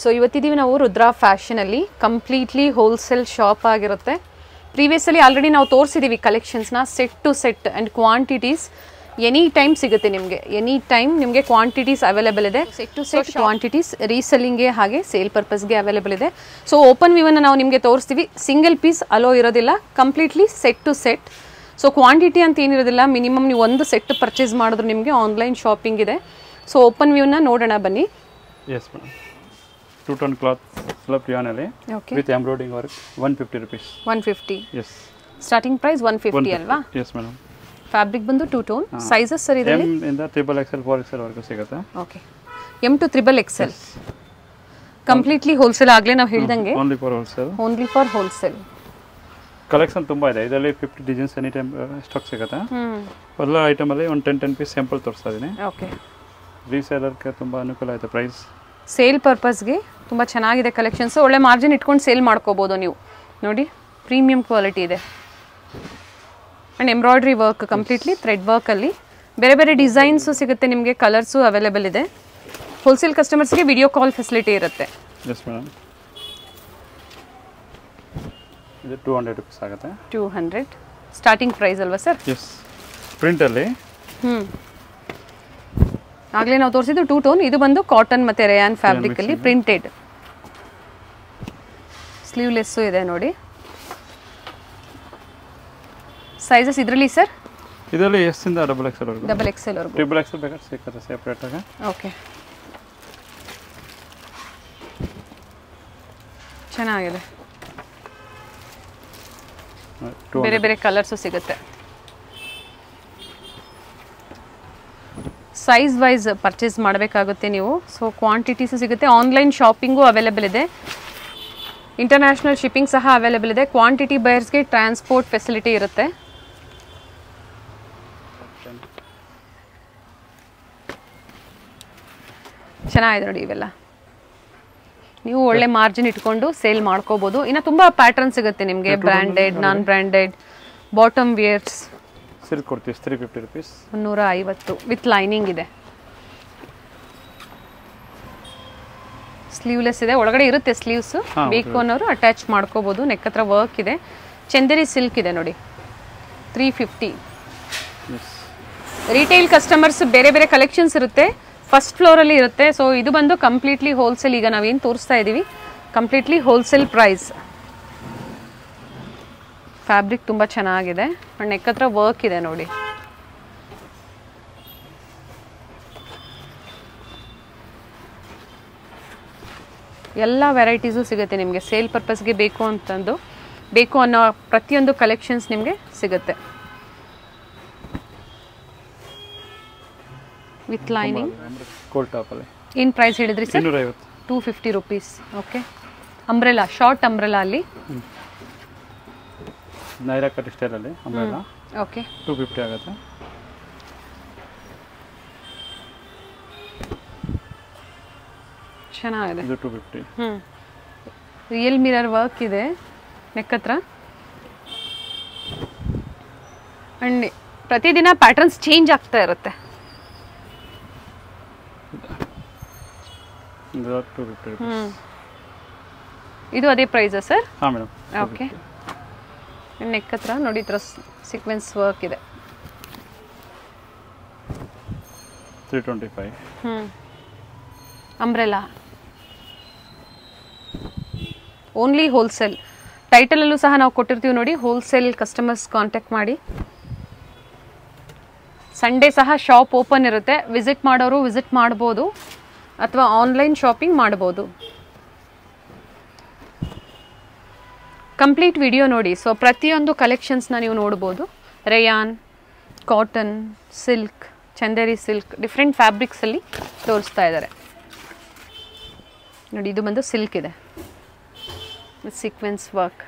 So ಇವತ್ತಿದ್ದೀವಿ ನಾವು ರುದ್ರಾ ಫ್ಯಾಷನಲ್ಲಿ ಕಂಪ್ಲೀಟ್ಲಿ ಹೋಲ್ಸೇಲ್ ಶಾಪ್ ಆಗಿರುತ್ತೆ. ಪ್ರೀವಿಯಸ್ಸಲ್ಲಿ ಆಲ್ರೆಡಿ ನಾವು ತೋರಿಸಿದ್ದೀವಿ ಕಲೆಕ್ಷನ್ಸ್ನ set to set and quantities any time ಸಿಗುತ್ತೆ ನಿಮಗೆ. ಎನಿ ಟೈಮ್ ನಿಮಗೆ ಕ್ವಾಂಟಿಟೀಸ್ ಅವೈಲೇಬಲ್ ಇದೆ. ಸೆಟ್ ಟು ಸೆಟ್ ಕ್ವಾಂಟಿಟೀಸ್ ರೀಸೆಲ್ಲಿಂಗ್ಗೆ ಹಾಗೆ ಸೇಲ್ ಪರ್ಪಸ್ಗೆ ಅವೈಲೇಬಲ್ ಇದೆ. ಸೊ ಓಪನ್ ವ್ಯೂವನ್ನು ನಾವು ನಿಮಗೆ ತೋರಿಸ್ತೀವಿ. ಸಿಂಗಲ್ ಪೀಸ್ ಅಲೋ ಇರೋದಿಲ್ಲ. Completely set to set so quantity ಅಂತ ಏನಿರೋದಿಲ್ಲ ಮಿನಿಮಮ್ ನೀವು ಒಂದು ಸೆಟ್ ಪರ್ಚೇಸ್ ಮಾಡಿದ್ರು ನಿಮಗೆ ಆನ್ಲೈನ್ ಶಾಪಿಂಗ್ ಇದೆ. ಸೊ ಓಪನ್ ವ್ಯೂನ ನೋಡೋಣ ಬನ್ನಿ. Yes madam two tone cloth slub ರಿಯಾನಲ್ಲಿ okay with embroidering work one fifty rupees one fifty yes starting price one fifty ಅಲ್ವಾ ಎಸ್ ಮೇಡಮ್ ಫ್ಯಾಬ್ರಿಕ್ ಬಂದು ಟೂ ಟೋನ್ ಸೈಜಸ್ ಸರ್ ಇದೆ M ಇಂದ triple XL four XL ವರ್ಗೂ ಸಿಗುತ್ತೆ okay M to triple XL completely wholesale ಆಗಲೇ ನಾವು ಹೇಳ್ದಂಗೆ only for wholesale only for wholesale collection ತುಂಬ ಇದೆ ಇದರಲ್ಲಿ fifty designs any time stock ಸಿಗುತ್ತೆ ಹ್ಮ್ ಎಲ್ಲ ಐಟಮಲ್ಲಿ ಒಂದು ಟೆನ್ ಟೆನ್ ಪೀಸ್ ಸ್ಯಾಂಪಲ್ ತೋರಿಸ್ತಾ ಇದ್ದೀನಿ ಓಕೆ ರೀಸೇಲರ್ಗೆ ತುಂಬ ಅನುಕೂಲ ಆಯಿತು ಪ್ರೈಸ್ ಸೇಲ್ ಪರ್ಪಸ್ಗೆ ತುಂಬ ಚೆನ್ನಾಗಿದೆ ಕಲೆಕ್ಷನ್ಸು ಒಳ್ಳೆ ಮಾರ್ಜಿನ್ ಇಟ್ಕೊಂಡು ಸೇಲ್ ಮಾಡ್ಕೋಬೋದು ನೀವು. ನೋಡಿ ಪ್ರೀಮಿಯಂ ಕ್ವಾಲಿಟಿ ಇದೆ. And embroidery work completely thread ವರ್ಕಲ್ಲಿ ಬೇರೆ ಬೇರೆ ಡಿಸೈನ್ಸು ಸಿಗುತ್ತೆ ನಿಮಗೆ ಕಲರ್ಸು ಅವೈಲೇಬಲ್ ಇದೆ. ಹೋಲ್ಸೇಲ್ ಕಸ್ಟಮರ್ಸ್ಗೆ ವಿಡಿಯೋ ಕಾಲ್ ಫೆಸಿಲಿಟಿ ಇರುತ್ತೆ. ಇದು ಟೂ ಹಂಡ್ರೆಡ್ ರುಪೀಸ್ ಆಗುತ್ತೆ. ಟೂ ಹಂಡ್ರೆಡ್ ಸ್ಟಾರ್ಟಿಂಗ್ ಪ್ರೈಸ್ ಅಲ್ವಾ ಸರ್ ಎಸ್ ಪ್ರಿಂಟಲ್ಲಿ ಹ್ಞೂ ಆಗಲೇ ನಾವು ತೋರಿಸಿದ್ದು ಟೂ ಟೋನ್ ಇದು ಬಂದು ಕಾಟನ್ ಮತ್ತು ರೇಯಾನ್ ಫ್ಯಾಬ್ರಿಕಲ್ಲಿ ಪ್ರಿಂಟೆಡ್ ಸ್ಲೀವ್ಲೆಸ್ಸು ಇದೆ ನೋಡಿ. ಸೈಜಸ್ ಇದರಲ್ಲಿ ಸರ್ ಇದರಲ್ಲಿ ಎಸ್ಸಿಂದ ಡಬಲ್ ಎಕ್ಸೆಲ್ವರೆಗೂ ಡಬಲ್ ಎಕ್ಸೆಲ್ವರೆಗೂ ಡಬಲ್ ಎಕ್ಸೆಲ್ ಬೇಕಾದ್ರೆ ಸೇಕರ ಸೆಪರೇಟ್ ಆಗ. ಓಕೆ ಚೆನ್ನಾಗಿದೆ. ಬೇರೆ ಬೇರೆ ಕಲರ್ಸು ಸಿಗುತ್ತೆ. ಸೈಜ್ ವೈಸ್ ಪರ್ಚೇಸ್ ಮಾಡಬೇಕಾಗುತ್ತೆ ನೀವು. ಸೊ ಕ್ವಾಂಟಿಟೀಸು ಸಿಗುತ್ತೆ. ಆನ್ಲೈನ್ ಶಾಪಿಂಗು ಅವೈಲೇಬಲ್ ಇದೆ. ಇಂಟರ್ನ್ಯಾಷನಲ್ ಶಿಪ್ಪಿಂಗ್ ಸಹ ಅವೈಲೇಬಲ್ ಇದೆ. ಕ್ವಾಂಟಿಟಿ ಬಯರ್ಸ್ಗೆ ಟ್ರಾನ್ಸ್ಪೋರ್ಟ್ ಫೆಸಿಲಿಟಿ ಇರುತ್ತೆ. ಚೆನ್ನಾಗಿದೆ ನೋಡಿ ಇವೆಲ್ಲ. ನೀವು ಒಳ್ಳೆ ಮಾರ್ಜಿನ್ ಇಟ್ಕೊಂಡು ಸೇಲ್ ಮಾಡ್ಕೋಬೋದು. ಇನ್ನು ತುಂಬ ಪ್ಯಾಟರ್ನ್ ಸಿಗುತ್ತೆ ನಿಮಗೆ. Branded non branded bottom wears ಕೊಡ್ತೀವಿ ತ್ರೀ ಫಿಫ್ಟಿ ರುಪೀಸ್ ನೂರ ಐವತ್ತು ವಿತ್ ಲೈನಿಂಗ್ ಇದೆ. ಸ್ಲೀವ್ಲೆಸ್ ಇದೆ. ಒಳಗಡೆ ಇರುತ್ತೆ ಸ್ಲೀವ್ಸ್ ಬೇಕು ಅನ್ನೋರು ಅಟ್ಯಾಚ್ ಮಾಡ್ಕೋಬಹುದು ನೆಕ್ ಹತ್ರ ವರ್ಕ್ ಇದೆ. ಚಂದೇರಿ ಸಿಲ್ಕ್ ಇದೆ ನೋಡಿ. ತ್ರೀ ಫಿಫ್ಟಿ ರಿಟೈಲ್ ಕಸ್ಟಮರ್ಸ್ ಬೇರೆ ಬೇರೆ ಕಲೆಕ್ಷನ್ಸ್ ಇರುತ್ತೆ. ಫಸ್ಟ್ ಫ್ಲೋರಲ್ಲಿ ಇರುತ್ತೆ. ಸೊ ಇದು ಬಂದು ಕಂಪ್ಲೀಟ್ಲಿ ಹೋಲ್ಸೇಲ್ ಈಗ ನಾವೇನು ತೋರಿಸ್ತಾ ಇದ್ದೀವಿ ಕಂಪ್ಲೀಟ್ಲಿ ಹೋಲ್ಸೇಲ್ ಪ್ರೈಸ್ ಫ್ಯಾಬ್ರಿಕ್ ತುಂಬಾ ಚೆನ್ನಾಗಿದೆ. ನೆಕ್ ಹತ್ರ ವರ್ಕ್ ಇದೆ ನೋಡಿ. ಎಲ್ಲ ವೆರೈಟೀಸು ಸಿಗುತ್ತೆ ನಿಮಗೆ. ಸೇಲ್ ಪರ್ಪಸ್ಗೆ ಬೇಕು ಅಂತಂದು ಬೇಕು ಅನ್ನೋ ಪ್ರತಿಯೊಂದು ಕಲೆಕ್ಷನ್ಸ್ ನಿಮಗೆ ಸಿಗುತ್ತೆ. ವಿತ್ ಲೈನಿಂಗ್ ಏನು ಪ್ರೈಸ್ ಹೇಳಿದ್ರಿ sir two fifty rupees okay umbrella short umbrella ಅಲ್ಲಿ. ನೈರಾ ಕಟ್ ಸ್ಟೈಲಲ್ಲಿ ಅಂಬ್ರೆಲಾ ಓಕೆ ಟೂ ಫಿಫ್ಟಿ ಆಗುತ್ತೆ. ಚೆನ್ನಾಗಿದೆ. ಇದು ರಿಯಲ್ ಮಿರರ್ ವರ್ಕ್ ಇದೆ. ನೆಕ್ ಹತ್ರ ಅಂಡ್ ಪ್ರತಿದಿನ ಪ್ಯಾಟರ್ನ್ಸ್ ಚೇಂಜ್ ಆಗ್ತಾ ಇರುತ್ತೆ. ಇದು ಅದೇ ಪ್ರೈಸಾ ಸರ್? ಹಾಂ ಮೇಡಮ್ ಓಕೆ ನೆಕ್ ಹತ್ರ ನೋಡಿ ಥರ ಸೀಕ್ವೆನ್ಸ್ ವರ್ಕ್ ಇದೆ. ತ್ರೀ ಟ್ವೆಂಟಿ ಫೈವ್ ಹ್ಞೂ ಅಂಬ್ರೆಲಾ ಓನ್ಲಿ ಹೋಲ್ಸೇಲ್ ಟೈಟಲಲ್ಲೂ ಸಹ ನಾವು ಕೊಟ್ಟಿರ್ತೀವಿ ನೋಡಿ ಹೋಲ್ಸೇಲ್ ಕಸ್ಟಮರ್ಸ್ ಕಾಂಟ್ಯಾಕ್ಟ್ ಮಾಡಿ. ಸಂಡೇ ಸಹ ಶಾಪ್ ಓಪನ್ ಇರುತ್ತೆ. ವಿಸಿಟ್ ಮಾಡೋರು ವಿಸಿಟ್ ಮಾಡ್ಬೋದು. ಅಥವಾ ಆನ್ಲೈನ್ ಶಾಪಿಂಗ್ ಮಾಡ್ಬೋದು. ಕಂಪ್ಲೀಟ್ ವಿಡಿಯೋ ನೋಡಿ. ಸೊ ಪ್ರತಿಯೊಂದು ಕಲೆಕ್ಷನ್ಸ್ನ ನೀವು ನೋಡ್ಬೋದು. Rayon cotton silk Chanderi silk different ಫ್ಯಾಬ್ರಿಕ್ಸಲ್ಲಿ ತೋರಿಸ್ತಾ ಇದ್ದಾರೆ. ನೋಡಿ, ಇದು ಬಂದು ಸಿಲ್ಕ್ ಇದೆ. ಸೀಕ್ವೆನ್ಸ್ ವರ್ಕ್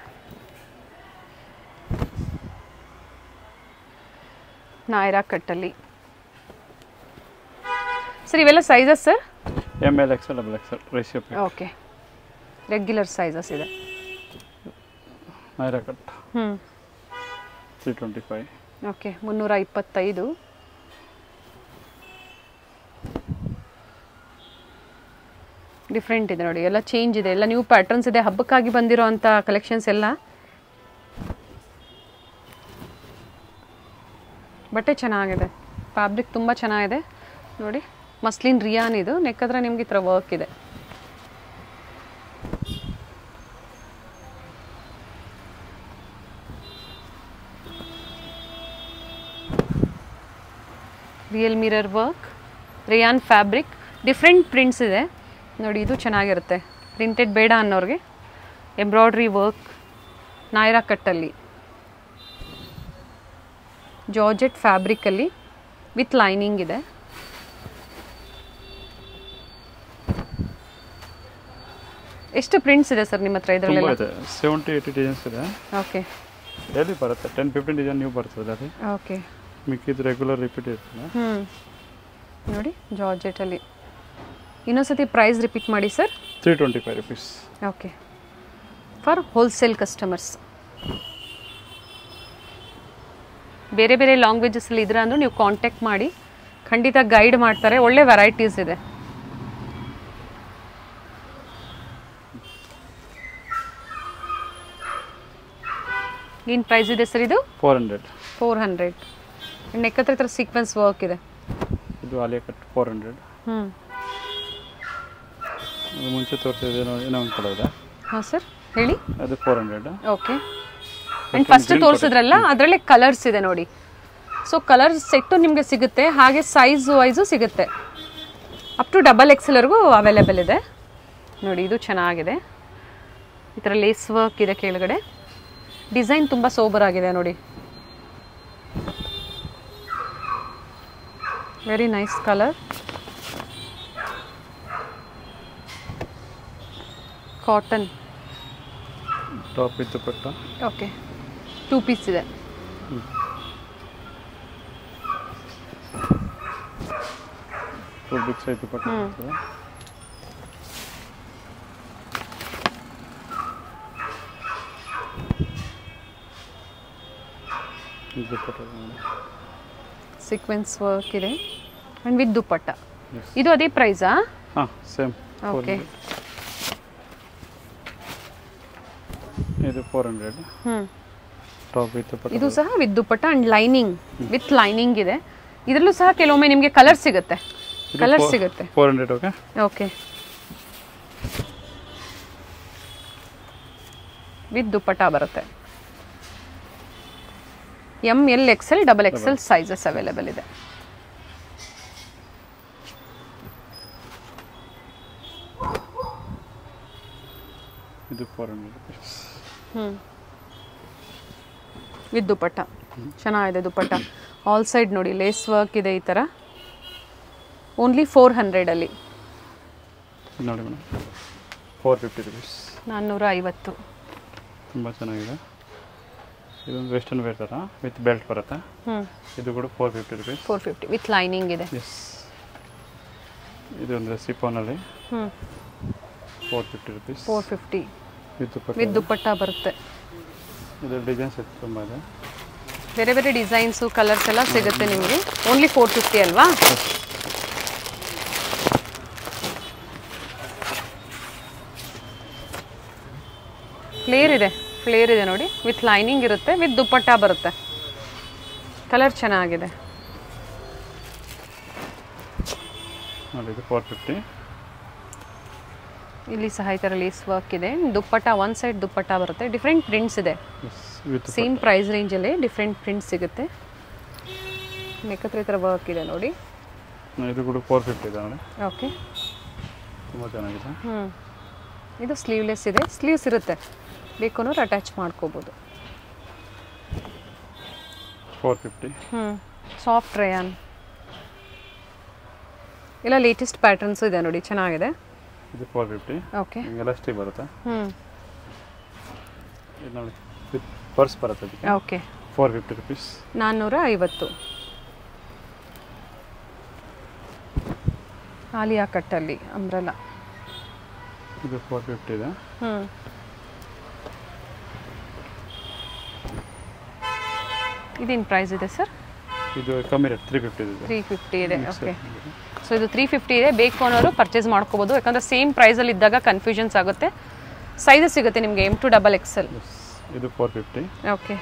ನಾಯರಾ ಕಟ್ಟಲ್ಲಿ ಸರ್ ಇವೆಲ್ಲ sizes sir M L XL double XL ratio okay regular sizes ಇದೆ. ನೈರಾ ಕಟ್. ಹ್ಞೂ ತ್ರೀ ಟ್ವೆಂಟಿ ಫೈವ್ ಓಕೆ ಮುನ್ನೂರ ಇಪ್ಪತ್ತೈದು. ಡಿಫ್ರೆಂಟ್ ಇದೆ ನೋಡಿ. ಎಲ್ಲ ಚೇಂಜ್ ಇದೆ. ಎಲ್ಲ ನ್ಯೂ ಪ್ಯಾಟರ್ನ್ಸ್ ಇದೆ. ಹಬ್ಬಕ್ಕಾಗಿ ಬಂದಿರೋ ಅಂಥ ಕಲೆಕ್ಷನ್ಸ್ ಎಲ್ಲ. ಬಟ್ಟೆ ಚೆನ್ನಾಗಿದೆ. ಫ್ಯಾಬ್ರಿಕ್ ತುಂಬ ಚೆನ್ನಾಗಿದೆ. ನೋಡಿ ಮಸ್ಲಿನ್ ರಿಯಾನ್ ಇದು. ನೆಕ್ ಹತ್ರ ನಿಮ್ಗೆ ಈ ಥರ ವರ್ಕ್ ಇದೆ. Real mirror work rayon fabric different prints ಇದೆ. ನೋಡಿ ಇದು ಚೆನ್ನಾಗಿರುತ್ತೆ. ಪ್ರಿಂಟೆಡ್ ಬೇಡ ಅನ್ನೋರಿಗೆ. ಎಂಬ್ರಾಯ್ಡ್ರಿ ವರ್ಕ್ ನಾಯ್ರಾ ಕಟ್ಟಲ್ಲಿ. ಜಾರ್ಜೆಟ್ ಫ್ಯಾಬ್ರಿಕಲ್ಲಿ ವಿತ್ ಲೈನಿಂಗ್ ಇದೆ. ಎಷ್ಟು ಪ್ರಿಂಟ್ಸ್ ಇದೆ ಸರ್ ನಿಮ್ಮ ಹತ್ರ ಇದರಲ್ಲಿ ಇದರಲ್ಲೆಲ್ಲ ಸೆವೆಂಟಿ ಏಯ್ಟಿ ಡಿಸೈನ್ಸ್ ಇದೆ. ಓಕೆ ಡೈಲಿ ಬರುತ್ತೆ. ಟೆನ್ ಫಿಫ್ಟೀನ್ ಡಿಸೈನ್ ನೀವು ಬರ್ತದೆ ಅಲ್ಲಿ ಓಕೆ ಮಿಕ್ಕಿದು ರೆಗ್ಯುಲರ್ ರಿಪೀಟ್ ಇರ್ತದೆ. ಹ್ಞೂ ನೋಡಿ ಜಾರ್ಜೆಟಲ್ಲಿ ಇನ್ನೊಂದ್ಸತಿ ಪ್ರೈಸ್ ರಿಪೀಟ್ ಮಾಡಿ sir three twenty five rupees okay for wholesale customers ಬೇರೆ ಬೇರೆ ಲ್ಯಾಂಗ್ವೇಜಸಲ್ಲಿ ಇದ್ರೆ ಅಂದ್ರೆ ನೀವು ಕಾಂಟ್ಯಾಕ್ಟ್ ಮಾಡಿ. ಖಂಡಿತ ಗೈಡ್ ಮಾಡ್ತಾರೆ. ಒಳ್ಳೆ ವೆರೈಟೀಸ್ ಇದೆ. ಏನು ಪ್ರೈಸ್ ಇದೆ ಸರ್ ಇದು? ಫೋರ್ ಹಂಡ್ರೆಡ್ ಫೋರ್ ಹಂಡ್ರೆಡ್ ನೆಕ್ಕತ್ರ ಥರ ಸೀಕ್ವೆನ್ಸ್ ವರ್ಕ್ ಇದೆ. ಇದು ಆಲಿಯಾ ಕಟ್ ಫೋರ್ ಹಂಡ್ರೆಡ್ ಹ್ಞೂ ಅದು ಮುಂಚೆ ತೋರಿಸಿದ ಏನೋ ಏನೋ ಒಂದು ಕಲರ್ ಇದೆ. ಹಾಂ ಸರ್. ಹೇಳಿ. ಅದು four hundred okay and first ತೋರಿಸಿದ್ರಲ್ಲ ಅದರಲ್ಲೇ ಕಲರ್ಸ್ ಇದೆ ನೋಡಿ. ಸೊ ಕಲರ್ ಸೆಟ್ಟು ನಿಮಗೆ ಸಿಗುತ್ತೆ ಹಾಗೆ ಸೈಜ್ ವೈಸು ಸಿಗುತ್ತೆ. ಅಪ್ ಟು ಡಬಲ್ ಎಕ್ಸೆಲ್ವರೆಗೂ ಅವೈಲೇಬಲ್ ಇದೆ. ನೋಡಿ ಇದು ಚೆನ್ನಾಗಿದೆ. ಈ ಥರ ಲೇಸ್ ವರ್ಕ್ ಇದೆ ಕೆಳಗಡೆ. ಡಿಸೈನ್ ತುಂಬ ಸೋಬರ್ ಆಗಿದೆ ನೋಡಿ. Very nice colour cotton top ಪಟ್ಟ. ಓಕೆ ಟೂ ಪೀಸ್ ಇದೆ. ಬಿಗ್ ಸೈಜ್ ಸೀಕ್ವೆನ್ಸ್ ವರ್ಕ್ ಇದೆ ಆ್ಯಂಡ್ ವಿತ್ ದುಪ್ಪಟ್ಟ ಇದು. ಅದೇ ಪ್ರೈಸಾ ಹಾಂ ಸೇಮ್ ಓಕೆ ಇದು ಫೋರ್ ಹಂಡ್ರೆಡ್ ಹ್ಞೂ ಟಾಪ್ ಇತ್ತು ಪಟ್ಟ ಇದು ಸಹ with dupatta and lining with lining ಇದೆ. ಇದರಲ್ಲೂ ಸಹ ಕೆಲವೊಮ್ಮೆ ನಿಮಗೆ ಕಲರ್ ಸಿಗುತ್ತೆ. ಕಲರ್ ಸಿಗುತ್ತೆ. Four hundred okay okay with dupatta ಬರುತ್ತೆ. M L XL double XL sizes available ಇದೆ. ಇದು ಫೋರ್ ಹಂಡ್ರೆಡ್ ರುಪೀಸ್ ಹ್ಞೂ ವಿತ್ ದುಪ್ಪಟ್ಟ. ಚೆನ್ನಾಗಿದೆ ದುಪ್ಪಟ್ಟ. ಆಲ್ ಸೈಡ್ ನೋಡಿ ಲೇಸ್ ವರ್ಕ್ ಇದೆ ಈ ಥರ ಓನ್ಲಿ ಫೋರ್ ಹಂಡ್ರೆಡಲ್ಲಿ ಇದು ನೋಡಿ ಮೇಡಮ್. ಫೋರ್ ಫಿಫ್ಟಿ ರುಪೀಸ್ ನಾನ್ನೂರ ಐವತ್ತು ತುಂಬ ಚೆನ್ನಾಗಿದೆ. ಇದೊಂದು ವೆಸ್ಟರ್ನ್ ವೇರ್ ಥರ ವಿತ್ ಬೆಲ್ಟ್ ಬರುತ್ತೆ. ಇದು ಕೂಡ four fifty rupees four fifty with lining ಇದೆ. ಎಸ್ ಇದೊಂದು ಸಿಫೋನಲ್ಲಿ four fifty rupees four fifty with dupatta ಬರುತ್ತೆ. ಇದು ಡಿಸೈನ್ಸ್ ತುಂಬ ಇದೆ ಬೇರೆ ಬೇರೆ ಡಿಸೈನ್ಸು ಕಲರ್ಸ್ ಎಲ್ಲ ಸಿಗುತ್ತೆ ನಿಮಗೆ. ಓನ್ಲಿ ಫೋರ್ ಫಿಫ್ಟಿ ಅಲ್ವಾ? ಫ್ಲೇರ್ ಇದೆ. ಫ್ಲೇರ್ ಇದೆ ನೋಡಿ. ವಿತ್ ಲೈನಿಂಗ್ ಇರುತ್ತೆ. ವಿತ್ ದುಪ್ಪಟ್ಟ ಬರುತ್ತೆ. ಕಲರ್ ಚೆನ್ನಾಗಿದೆ. ನೋಡಿ ಇದು ಫೋರ್ ಫಿಫ್ಟಿ ಇಲ್ಲಿ ಸಹ ಈ ಥರ ಲೇಸ್ ವರ್ಕ್ ಇದೆ. ದುಪ್ಪಟ್ಟ ಒನ್ ಸೈಡ್ ದುಪ್ಪಟ್ಟ ಬರುತ್ತೆ. ಡಿಫ್ರೆಂಟ್ ಪ್ರಿಂಟ್ಸ್ ಇದೆ. ಸೇಮ್ ಪ್ರೈಸ್ ರೇಂಜಲ್ಲಿ ಡಿಫ್ರೆಂಟ್ ಪ್ರಿಂಟ್ಸ್ ಸಿಗುತ್ತೆ. ನೆಕ್ಕತ್ರ ಈ ಥರ ವರ್ಕ್ ಇದೆ ನೋಡಿ. ಇದು ಕೂಡ ಫೋರ್ ಫಿಫ್ಟಿ ಇದೆ ನೋಡಿ. ಓಕೆ ತುಂಬ ಚೆನ್ನಾಗಿದೆ. ಹ್ಞೂ ಇದು ಸ್ಲೀವ್ಲೆಸ್ ಇದೆ. ಸ್ಲೀವ್ಸ್ ಇರುತ್ತೆ. ಬೇಕು ಅಟ್ಯಾಚ್ ಮಾಡ್ಕೋಬೋದು. ಫೋರ್ ಫಿಫ್ಟಿ ಹ್ಞೂ ಸಾಫ್ಟ್ ರಯಾನ್ ಎಲ್ಲ ಲೇಟೆಸ್ಟ್ ಪ್ಯಾಟರ್ನ್ಸ್ ಇದೆ ನೋಡಿ. ಚೆನ್ನಾಗಿದೆ. ಇದು ಫೋರ್ ಫಿಫ್ಟಿ ಓಕೆ ಸ್ಟೀ ಬರುತ್ತೆ? ಇದು ನೋಡಿ ವಿತ್ ಪರ್ಸ್ ಬರುತ್ತೆ ಅದಕ್ಕೆ. ಓಕೆ ಫೋರ್ ಫಿಫ್ಟಿ ರುಪೀಸ್ ನಾನ್ನೂರ ಐವತ್ತು ಆಲಿಯಾ ಕಟ್ಟಲ್ಲಿ ಅಂಬ್ರಲ್ಲ ಇದು ಫೋರ್ ಫಿಫ್ಟಿ ಇದೆ. ಹ್ಞೂ ಇದೇನು ಪ್ರೈಸ್ ಇದೆ ಸರ್ ಇದು ಕಮ್ಮಿ ರೇಟ್ ತ್ರೀ ಫಿಫ್ಟಿ ಇದೆ. ತ್ರೀ ಫಿಫ್ಟಿ ಇದೆ ಓಕೆ ಸೊ ಇದು ತ್ರೀ ಫಿಫ್ಟಿ ಇದೆ. ಬೇಕು ಅನ್ನೋರು ಪರ್ಚೇಸ್ ಮಾಡ್ಕೋಬೋದು. ಯಾಕಂದರೆ ಸೇಮ್ ಪ್ರೈಸಲ್ಲಿ ಇದ್ದಾಗ ಕನ್ಫ್ಯೂಷನ್ಸ್ ಆಗುತ್ತೆ. ಸೈಜಸ್ ಸಿಗುತ್ತೆ ನಿಮಗೆ ಎಂ ಟು ಡಬಲ್ ಎಕ್ಸೆಲ್ ಇದು ಫೋರ್ ಫಿಫ್ಟಿ ಓಕೆ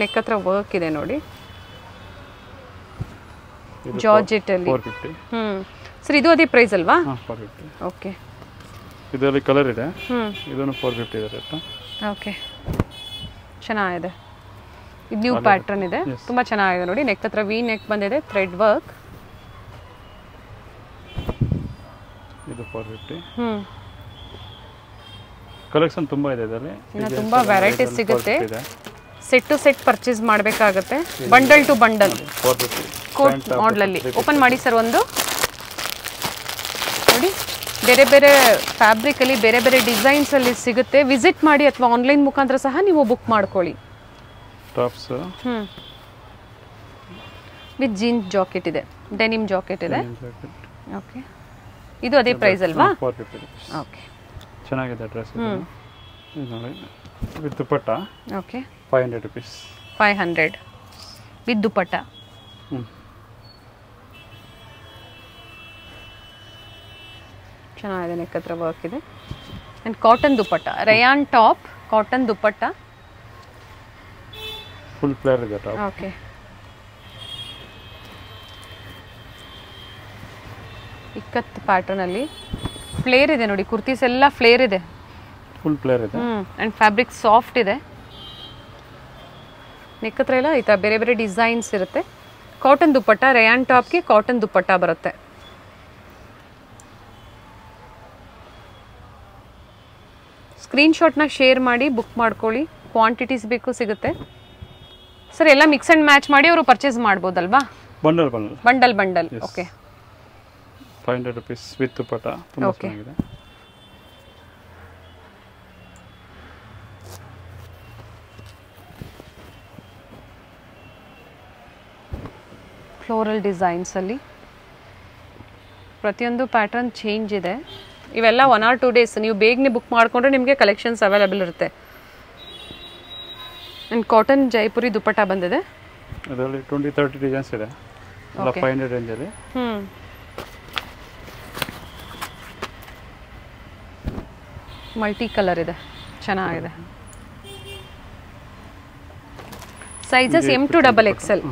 ನೆಕ್ ಹತ್ರ ವರ್ಕ್ ಇದೆ ನೋಡಿ. ಜಾರ್ಜೆಟಲ್ಲಿ ಹ್ಞೂ ಸರ್ ಇದು ಅದೇ ಪ್ರೈಸ್ ಅಲ್ವಾ? ಹಾಂ ಫೋರ್ ಫಿಫ್ಟಿ ಓಕೆ ಇದರಲ್ಲಿ ಕಲರ್ ಇದೆ. ಹ್ಞೂ ಇದನ್ನು ಫೋರ್ ಫಿಫ್ಟಿ ಇದೆ ಓಕೆ ಚೆನ್ನಾಗಿದೆ. ಇದು ನ್ಯೂ ಪ್ಯಾಟರ್ನ್ ಇದೆ. ತುಂಬಾ ಚೆನ್ನಾಗಿದೆ ನೋಡಿ. ನೆಕ್ ಹತ್ರ ವಿ ನೆಕ್ ಬಂದಿದೆ ಥ್ರೆಡ್ ವರ್ಕ್ ಇದು ಹ್ಞೂ ಕಲೆಕ್ಷನ್ ತುಂಬಾ ಇದೆ ಇದರಲ್ಲಿ. ತುಂಬ ವೆರೈಟೀಸ್ ಸಿಗುತ್ತೆ. ಸೆಟ್ ಟು ಸೆಟ್ ಪರ್ಚೇಸ್ ಮಾಡಬೇಕಾಗುತ್ತೆ. ಬಂಡಲ್ ಟು ಬಂಡಲ್ ಕೋಟ್ ಮಾಡಲಲ್ಲಿ ಓಪನ್ ಮಾಡಿ ಸರ್ ಒಂದು. ನೋಡಿ ಬೇರೆ ಬೇರೆ ಫ್ಯಾಬ್ರಿಕಲ್ಲಿ ಬೇರೆ ಬೇರೆ ಡಿಸೈನ್ಸಲ್ಲಿ ಸಿಗುತ್ತೆ. ವಿಸಿಟ್ ಮಾಡಿ ಅಥವಾ ಆನ್ಲೈನ್ ಮುಖಾಂತರ ಸಹ ನೀವು ಬುಕ್ ಮಾಡ್ಕೊಳ್ಳಿ. Tops hmm. With jeans jacket ಇದೆ. ಡೆನಿಮ್ ಜಾಕೆಟ್ ಇದೆ. ಓಕೆ ಇದು ಅದೇ ಪ್ರೈಸ್ ಅಲ್ವಾ? ಓಕೆ ಚೆನ್ನಾಗಿದೆ ಡ್ರೆಸ್ ಇದು. ನೋಡಿ. With dupatta okay five hundred rupees five hundred with dupatta ಚೆನ್ನಾಗಿದೆ ನೆಕ್ ಹತ್ರ ವರ್ಕ್ ಇದೆ. And cotton dupatta rayon top cotton dupatta full flare ಇದೆ ಟಾಪ್ ಓಕೆ ಇಕ್ಕತ್ ಪ್ಯಾಟರ್ನಲ್ಲಿ ಫ್ಲೇರ್ ಇದೆ ನೋಡಿ ಕುರ್ತೀಸ್ ಎಲ್ಲ ಫ್ಲೇರ್ ಇದೆ. ಫುಲ್ ಫ್ಲೇರ್ ಇದೆ. ಅಂಡ್ ಆ್ಯಂಡ್ ಫ್ಯಾಬ್ರಿಕ್ ಸಾಫ್ಟ್ ಇದೆ. ನೆಕ್ ಹತ್ರ ಎಲ್ಲ ಈ ಥರ ಬೇರೆ ಬೇರೆ ಡಿಸೈನ್ಸ್ ಇರುತ್ತೆ. ಕಾಟನ್ ದುಪ್ಪಟ್ಟ ರೇಯಾನ್ ಟಾಪ್ಗೆ ಕಾಟನ್ ದುಪ್ಪಟ್ಟ ಬರುತ್ತೆ. ಸ್ಕ್ರೀನ್ಶಾಟ್ನ ಶೇರ್ ಮಾಡಿ ಬುಕ್ ಮಾಡ್ಕೊಳ್ಳಿ. ಕ್ವಾಂಟಿಟೀಸ್ ಬೇಕು ಸಿಗುತ್ತೆ. ಸರ್ ಎಲ್ಲ ಮಿಕ್ಸ್ ಅಂಡ್ ಮ್ಯಾಚ್ ಮಾಡಿ ಅವರು purchase ಮಾಡ್ಬೋದಲ್ವಾ? Bundle bundle bundle bundle okay five hundred rupees with ಪಟ ತುಂಬ. ಚೆನ್ನಾಗಿದೆ. ಫ್ಲೋರಲ್ ಡಿಸೈನ್ಸಲ್ಲಿ ಪ್ರತಿಯೊಂದು ಪ್ಯಾಟರ್ನ್ ಚೇಂಜ್ ಇದೆ. ಇವೆಲ್ಲ ಒನ್ ಆರ್ ಟೂ ಡೇಸ್ ನೀವು ಬೇಗನೆ ಬುಕ್ ಮಾಡಿಕೊಂಡ್ರೆ ನಿಮಗೆ ಕಲೆಕ್ಷನ್ಸ್ ಅವೈಲೇಬಲ್ ಇರುತ್ತೆ. ಆ್ಯಂಡ್ ಕಾಟನ್ ಜೈಪುರಿ ದುಪ್ಪಟ್ಟ ಬಂದಿದೆ? ಅದರಲ್ಲಿ ಟ್ವೆಂಟಿ ತರ್ಟಿ ಡಿಸೈನ್ಸ್ ಇದೆ. ಫೈವ್ ಹಂಡ್ರೆಡ್ ರೇಂಜಲ್ಲಿ ಹ್ಞೂ ಮಲ್ಟಿ ಕಲರ್ ಇದೆ. ಚೆನ್ನಾಗಿದೆ. Sizes M to double XL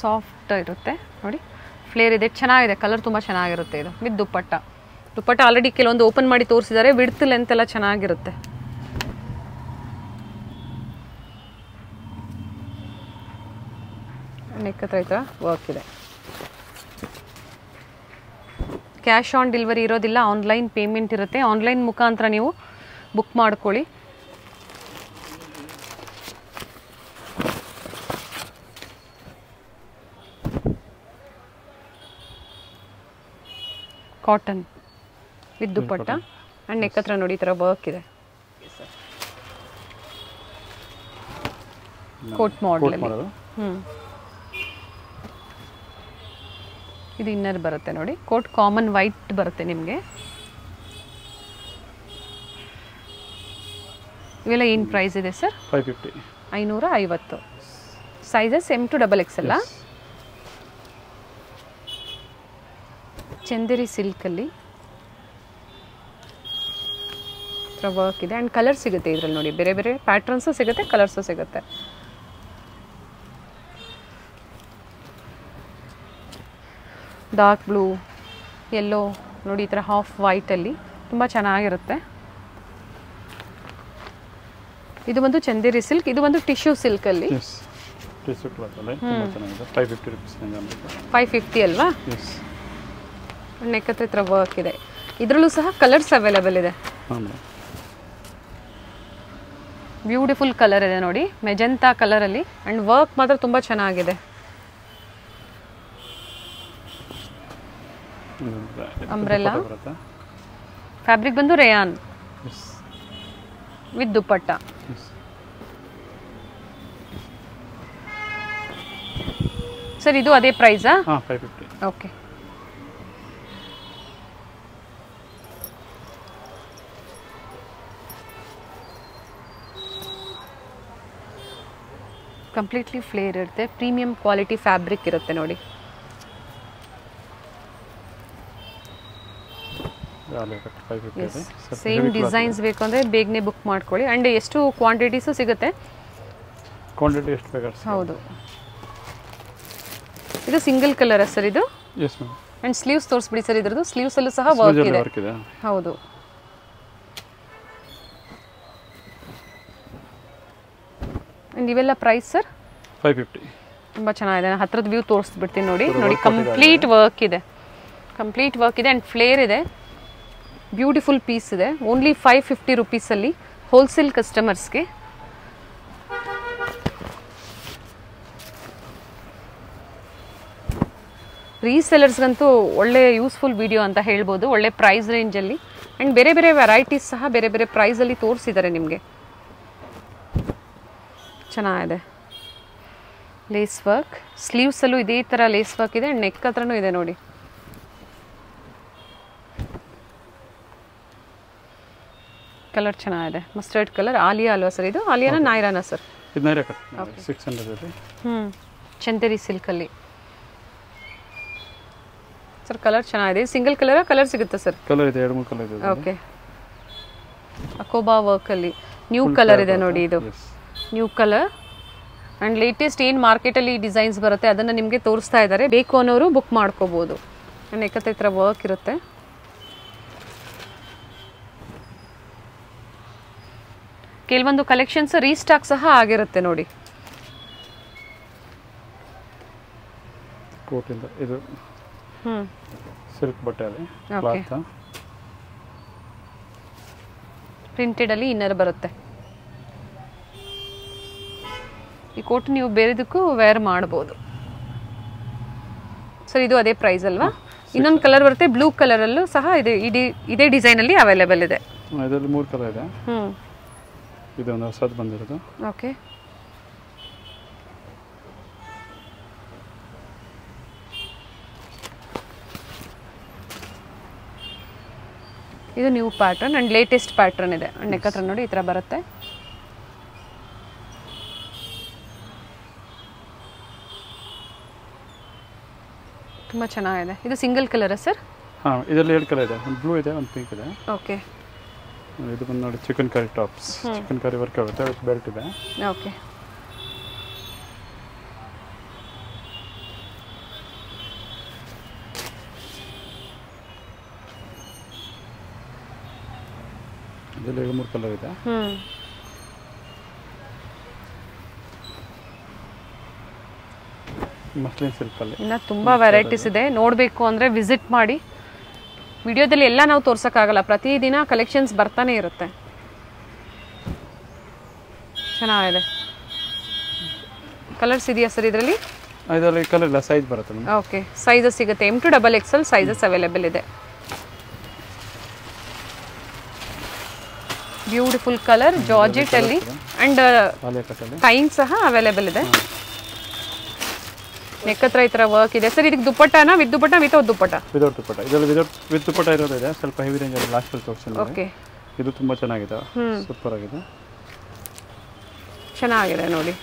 soft ಇರುತ್ತೆ. ನೋಡಿ. ಫ್ಲೇರ್ ಇದೆ. ಚೆನ್ನಾಗಿದೆ. ಕಲರ್ ತುಂಬ ಚೆನ್ನಾಗಿರುತ್ತೆ ಇದು. ವಿತ್ ದುಪ್ಪಟ್ಟ. ದುಪ್ಪಟ್ಟ ಆಲ್ರೆಡಿ ಕೆಲವೊಂದು ಓಪನ್ ಮಾಡಿ ತೋರಿಸಿದ್ದಾರೆ. ವಿಡ್ತ್ ಲೆಂತ್ ಎಲ್ಲ ಚೆನ್ನಾಗಿರುತ್ತೆ. ನೆಕ್ ಹತ್ರ ಈ ವರ್ಕ್ ಇದೆ. ಕ್ಯಾಶ್ ಆನ್ ಡೆಲಿವರಿ ಇರೋದಿಲ್ಲ. ಆನ್ಲೈನ್ ಪೇಮೆಂಟ್ ಇರುತ್ತೆ. ಆನ್ಲೈನ್ ಮುಖಾಂತರ ನೀವು ಬುಕ್ ಮಾಡ್ಕೊಳ್ಳಿ. Cotton with dupatta and neck ಹತ್ರ ನೋಡಿ ಈ ಥರ ವರ್ಕ್ ಇದೆ. ಕೋಟ್ ಮಾಡಲ್ ಹ್ಞೂ ಇದು ಇನ್ನರ್ ಬರುತ್ತೆ ನೋಡಿ. ಕೋಟ್ ಕಾಮನ್ ವೈಟ್ ಬರುತ್ತೆ ನಿಮಗೆ. ಇವೆಲ್ಲ ಏನು ಪ್ರೈಸ್ ಇದೆ ಸರ್ ಫೈವ್ ಫಿಫ್ಟಿ ಐನೂರ ಐವತ್ತು. Sizes M to double X ಅಲ್ಲ? ಚಂದೇರಿ ಸಿಲ್ಕಲ್ಲಿ ವರ್ಕ್ ಇದೆ. ಆ್ಯಂಡ್ ಕಲರ್ ಸಿಗುತ್ತೆ ಇದರಲ್ಲಿ ನೋಡಿ. ಬೇರೆ ಬೇರೆ ಪ್ಯಾಟ್ರನ್ಸು ಸಿಗುತ್ತೆ ಕಲರ್ಸು ಸಿಗುತ್ತೆ. ಡಾರ್ಕ್ ಬ್ಲೂ ಎಲ್ಲೋ ನೋಡಿ ಈ ಥರ ಹಾಫ್ ವೈಟಲ್ಲಿ ತುಂಬ ಚೆನ್ನಾಗಿರುತ್ತೆ. ಇದು ಬಂದು ಚಂದೇರಿ ಸಿಲ್ಕ್ ಇದು ಬಂದು ಟಿಶ್ಯೂ ಸಿಲ್ಕಲ್ಲಿ ಫೈವ್ ಫಿಫ್ಟಿ ಅಲ್ವಾ? ನೆಕ್ ಹತ್ರ ವರ್ಕ್ ಇದೆ. ಇದರಲ್ಲೂ ಸಹ ಕಲರ್ಸ್ ಅವೈಲೇಬಲ್ ಇದೆ. ಬ್ಯೂಟಿಫುಲ್ ಕಲರ್ ಇದೆ ನೋಡಿ. ಮೆಜೆಂತಾ ಕಲರಲ್ಲಿ ಆ್ಯಂಡ್ ವರ್ಕ್ ಮಾತ್ರ ತುಂಬಾ ಚೆನ್ನಾಗಿದೆ. ಅಂಬ್ರೆಲ್ಲಾ ಫ್ಯಾಬ್ರಿಕ್ ಬಂದು ರೇಯಾನ್ ವಿತ್ ದುಪ್ಪಟ್ಟ ಸರ್ ಇದು ಅದೇ ಪ್ರೈಸಾ ಓಕೆ ಕಂಪ್ಲೀಟ್ಲಿ ಫ್ಲೇರ್ ಇರುತ್ತೆ. ಪ್ರೀಮಿಯಂ ಕ್ವಾಲಿಟಿ ಫ್ಯಾಬ್ರಿಕ್ ಇರುತ್ತೆ ನೋಡಿ. ಸೇಮ್ ಡಿಸೈನ್ಸ್ ಬೇಕು ಅಂದರೆ ಬೇಗನೆ ಬುಕ್ ಮಾಡ್ಕೊಳ್ಳಿ. ಆ್ಯಂಡ್ ಎಷ್ಟು ಕ್ವಾಂಟಿಟೀಸು ಸಿಗುತ್ತೆ? ಕ್ವಾಂಟಿಟಿ ಎಷ್ಟು ಬೇಕು ಹೌದು. ಇದು ಸಿಂಗಲ್ ಕಲರ್ ಸರ್ ಇದು? ಎಸ್ ಮ್ಯಾಮ್ ಆ್ಯಂಡ್ ಸ್ಲೀವ್ಸ್ ತೋರಿಸ್ಬಿಡಿ ಸರ್ ಇದ್ರದ್ದು. ಸ್ಲೀವ್ಸಲ್ಲೂ ಸಹ ವರ್ಕ್ ಇದೆ. ವರ್ಕ್ ಇದೆ. ಹೌದು. ಆ್ಯಂಡ್ ಇವೆಲ್ಲ ಪ್ರೈಸ್ ಸರ್ ಫೈವ್ ಫಿಫ್ಟಿ ತುಂಬ ಚೆನ್ನಾಗಿದೆ. ನಾನು ಹತ್ರದ ವ್ಯೂ ತೋರಿಸ್ಬಿಡ್ತೀನಿ ನೋಡಿ. ನೋಡಿ ಕಂಪ್ಲೀಟ್ ವರ್ಕ್ ಇದೆ. ಕಂಪ್ಲೀಟ್ ವರ್ಕ್ ಇದೆ ಆ್ಯಂಡ್ ಫ್ಲೇರ್ ಇದೆ. ಬ್ಯೂಟಿಫುಲ್ ಪೀಸ್ ಇದೆ. ಓನ್ಲಿ ಫೈವ್ ಫಿಫ್ಟಿ ರುಪೀಸಲ್ಲಿ ಹೋಲ್ಸೇಲ್ ಕಸ್ಟಮರ್ಸ್ಗೆ ರೀಸೆಲರ್ಸ್ಗಂತೂ ಒಳ್ಳೆ ಯೂಸ್ಫುಲ್ ವಿಡಿಯೋ ಅಂತ ಹೇಳ್ಬೋದು. ಒಳ್ಳೆ ಪ್ರೈಸ್ ರೇಂಜಲ್ಲಿ ಆ್ಯಂಡ್ ಬೇರೆ ಬೇರೆ ವೆರೈಟೀಸ್ ಸಹ ಬೇರೆ ಬೇರೆ ಪ್ರೈಸಲ್ಲಿ ತೋರಿಸಿದ್ದಾರೆ ನಿಮಗೆ. ಚೆನ್ನಾಗಿದೆ. ಲೇಸ್ ವರ್ಕ್ ಸ್ಲೀವ್ಸಲ್ಲೂ ಇದೇ ಥರ ಲೇಸ್ ವರ್ಕ್ ಇದೆ. ನೆಕ್ ಹತ್ರನೂ ಇದೆ ನೋಡಿ. ಕಲರ್ ಚೆನ್ನಾಗಿದೆ. ಮಸ್ಟರ್ಡ್ ಕಲರ್ ಆಲಿಯಾ ಅಲ್ವಾ ಸರ್ ಇದು? ಆಲಿಯಾನ ನಾಯ್ರಾನ ಸರ್ ಸಿಕ್ಸ್ ಹಂಡ್ರೆಡ್ ಹ್ಞೂ ಚಂದೇರಿ ಸಿಲ್ಕಲ್ಲಿ ಸರ್ ಕಲರ್ ಚೆನ್ನಾಗಿದೆ. ಸಿಂಗಲ್ ಕಲರ ಕಲರ್ ಸಿಗುತ್ತಾ ಸರ್ ಕಲರ್ ಇದೆ. ಎರಡು ಮೂರು ಕಲರ್ ಇದೆ. ಓಕೆ ಅಕೋಬಾ ವರ್ಕಲ್ಲಿ ನ್ಯೂ ಕಲರ್ ಇದೆ ನೋಡಿ ಇದು. ನ್ಯೂ ಕಲರ್ ಆ್ಯಂಡ್ ಲೇಟೆಸ್ಟ್ ಏನು ಮಾರ್ಕೆಟಲ್ಲಿ ಡಿಸೈನ್ಸ್ ಬರುತ್ತೆ ಅದನ್ನು ನಿಮಗೆ ತೋರಿಸ್ತಾ ಇದ್ದಾರೆ ಬೇಕು ಅನ್ನೋರು ಬುಕ್ ಮಾಡ್ಕೋಬೋದು. ಆ್ಯಂಡ್ ಏಕತೆ ಹತ್ರ ಥರ ವರ್ಕ್ ಇರುತ್ತೆ. ಕೆಲವೊಂದು ಕಲೆಕ್ಷನ್ಸ್ ರೀಸ್ಟಾಕ್ ಸಹ ಆಗಿರುತ್ತೆ ನೋಡಿ. ಇದು ಸಿಲ್ಕ್ ಬಟ್ಟೆ ಪ್ರಿಂಟೆಡಲ್ಲಿ ಇನ್ನರ್ ಬರುತ್ತೆ. ಈ ಕೋಟ್ ನೀವು ಬೇರೆದಕ್ಕೂ ವೇರ್ ಮಾಡ್ಬೋದು. ಸರ್ ಇದು ಅದೇ ಪ್ರೈಸ್ ಅಲ್ವಾ? ಇನ್ನೊಂದು ಕಲರ್ ಬರುತ್ತೆ ಬ್ಲೂ ಕಲರಲ್ಲೂ ಸಹ ಇದೆ ಇಡೀ ಇದೇ ಡಿಸೈನಲ್ಲಿ ಅವೈಲೇಬಲ್ ಇದೆ. ಇದರಲ್ಲಿ ಮೂರು ಕಲರ್ ಇದೆ. ಹ್ಞೂ ಇದೊಂದು ಹೊಸದು ಬಂದಿರೋದು. ಓಕೆ ಇದು new pattern and latest pattern ಇದೆ. ನೆಕ್ ಹತ್ರ ನೋಡಿ ಈ ಥರ ಬರುತ್ತೆ. ತುಂಬ ಚೆನ್ನಾಗಿದೆ. ಇದು ಸಿಂಗಲ್ ಕಲರಾ ಸರ್? ಹಾಂ ಇದರಲ್ಲಿ ಎರಡು ಕಲರ್ ಇದೆ. ಒಂದು ಬ್ಲೂ ಇದೆ ಒಂದು ಪಿಂಕ್ ಇದೆ. ಓಕೆ. ಇದು ಬಂದು ನೋಡಿ chikankari tops. Chikankari work ಆಗುತ್ತೆ ವಿತ್ ಬೆಲ್ಟ್ ಇದೆ. ಓಕೆ. ಇದರಲ್ಲಿ ಎರಡು ಮೂರು ಕಲರ್ ಇದೆ. ಹ್ಞೂ ಮಸ್ಲಿನ್ ಸಿಲ್ಕಲ್ಲಿ ಇನ್ನು ತುಂಬ ವೆರೈಟೀಸ್ ಇದೆ. ನೋಡಬೇಕು ಅಂದರೆ ವಿಸಿಟ್ ಮಾಡಿ. ವಿಡಿಯೋದಲ್ಲಿ ಎಲ್ಲ ನಾವು ತೋರ್ಸೋಕ್ಕಾಗಲ್ಲ. ಪ್ರತಿದಿನ ಕಲೆಕ್ಷನ್ಸ್ ಬರ್ತಾನೆ ಇರುತ್ತೆ. ಚೆನ್ನಾಗಿದೆ. ಕಲರ್ಸ್ ಇದೆಯಾ ಸರ್ ಇದರಲ್ಲಿ? ಇದರಲ್ಲಿ ಕಲರ್ ಇಲ್ಲ ಸೈಜ್ ಬರುತ್ತೆ ಓಕೆ ಸೈಜಸ್ ಸಿಗುತ್ತೆ. M to double XL sizes available ಇದೆ. ಬ್ಯೂಟಿಫುಲ್ ಕಲರ್ ಜಾರ್ಜೆಟ್ ಅಲ್ಲಿ. ಅಂಡ್ ಕೈನ್ ಟೈಮ್ ಸಹ ಅವೈಲೇಬಲ್ ಇದೆ. ನೆಕ್ ಹತ್ರ ಈ ಥರ ವರ್ಕ್ ಇದೆ. ಸರ್ ಇದಕ್ಕೆ ದುಪ್ಪಟ್ಟನ? With dupatta without dupatta? Without dupatta. ಇದರಲ್ಲಿ ವಿದೌಟ್ ವಿತ್ ದುಪ್ಪಟ್ಟ ಇರೋದು ಇದೆ. ಸ್ವಲ್ಪ ಹೆವಿ ರೇಂಜಲ್ಲಿ ಲಾಸ್ಟಲ್ಲಿ ತೋರಿಸಿದ್ರೆ ಓಕೆ ಇದು ತುಂಬಾ ಚೆನ್ನಾಗಿದೆ. ಸೂಪರ್ ಆಗಿದೆ. ಚೆನ್ನಾಗಿದೆ ನೋಡಿ.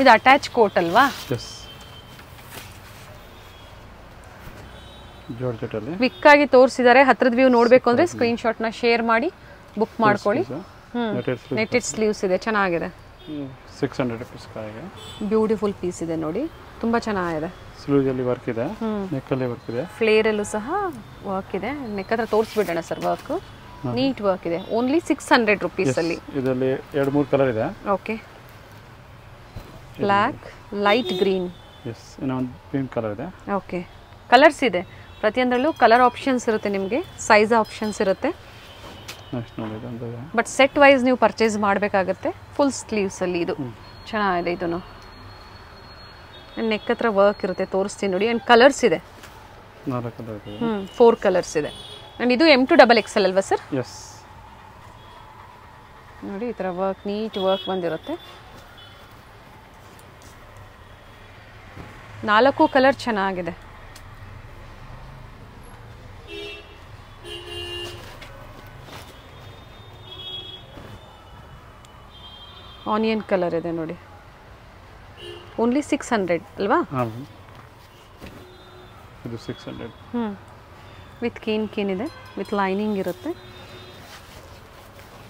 ಇದು ಅಟ್ಯಾಚ್ ಕೋಟ್ ಅಲ್ವಾ? ಕ್ವಿಕ್ ಆಗಿ ತೋರಿಸಿದ್ದಾರೆ. ಹತ್ರದ ವ್ಯೂ ನೋಡಬೇಕು ಅಂದರೆ ಸ್ಕ್ರೀನ್ಶಾಟ್ನ ಶೇರ್ ಮಾಡಿ. ಬುಕ್ ಮಾಡ್ಕೊಳ್ಳಿ. ನೆಟೆಡ್ ಸ್ಲೀವ್ಸ್ ಇದೆ. ಚೆನ್ನಾಗಿದೆ. ಸಿಕ್ಸ್ ಹಂಡ್ರೆಡ್ ರುಪೀಸ್ ಕಾಯಿಗೆ ಬ್ಯೂಟಿಫುಲ್ ಪೀಸ್ ಇದೆ ನೋಡಿ. ತುಂಬ ಚೆನ್ನಾಗಿದೆ. ಸ್ಲೂಜಲ್ಲಿ ವರ್ಕ್ ಇದೆ. ನೆಕ್ಕಲ್ಲಿ ವರ್ಕ್ ಇದೆ. ಫ್ಲೇರಲ್ಲೂ ಸಹ ವರ್ಕ್ ಇದೆ. ನೆಕ್ ಹತ್ರ ತೋರಿಸ್ಬಿಡೋಣ ಸರ್ ವರ್ಕ್ ನೀಟ್ ವರ್ಕ್ ಇದೆ. ಓನ್ಲಿ ಸಿಕ್ಸ್ ಹಂಡ್ರೆಡ್ ರುಪೀಸಲ್ಲಿ ಇದರಲ್ಲಿ ಎರಡು ಮೂರು ಕಲರ್ ಇದೆ. Okay black light green yes ಇನ್ನೊಂದು ಪಿಂಕ್ ಕಲರ್ ಇದೆ. ಓಕೆ ಕಲರ್ಸ್ ಇದೆ. ಪ್ರತಿಯೊಂದರಲ್ಲೂ ಕಲರ್ ಆಪ್ಷನ್ಸ್ ಇರುತ್ತೆ ನಿಮಗೆ. ಸೈಜ್ ಆಪ್ಷನ್ಸ್ ಇರುತ್ತೆ ನೆಕ್ಸ್ಟ್ ನೋಡಿ ಇದೊಂದು ಇದೆ. ಬಟ್ ಸೆಟ್ ವೈಸ್ ನೀವು ಪರ್ಚೇಸ್ ಮಾಡಬೇಕಾಗತ್ತೆ. ಫುಲ್ ಸ್ಲೀವ್ಸಲ್ಲಿ ಇದು. ಚೆನ್ನಾಗಿದೆ ಇದನ್ನು ನೆಕ್ ಹತ್ರ ವರ್ಕ್ ಇರುತ್ತೆ ತೋರಿಸ್ತೀನಿ ನೋಡಿ. ಆ್ಯಂಡ್ ಕಲರ್ಸ್ ಇದೆ. ಹ್ಞೂ ಫೋರ್ ಕಲರ್ಸ್ ಇದೆ. ಅಂಡ್ ಇದು ಎಂ ಟು ಡಬಲ್ ಎಕ್ಸೆಲ್ ಅಲ್ವಾ ಸರ್ ನೋಡಿ ಈ ಥರ ವರ್ಕ್ ನೀಟ್ ವರ್ಕ್ ಬಂದಿರುತ್ತೆ. ನಾಲ್ಕು ಕಲರ್ ಚೆನ್ನಾಗಿದೆ. ಆನಿಯನ್ ಕಲರ್ ಇದೆ ನೋಡಿ. ಓನ್ಲಿ ಸಿಕ್ಸ್ ಹಂಡ್ರೆಡ್ ಅಲ್ವಾ? ಇದು ಸಿಕ್ಸ್ ಹಂಡ್ರೆಡ್ ಹ್ಞೂ ವಿತ್ ಕೀನ್ ಕೀನ್ ಇದೆ. ವಿತ್ ಲೈನಿಂಗ್ ಇರುತ್ತೆ.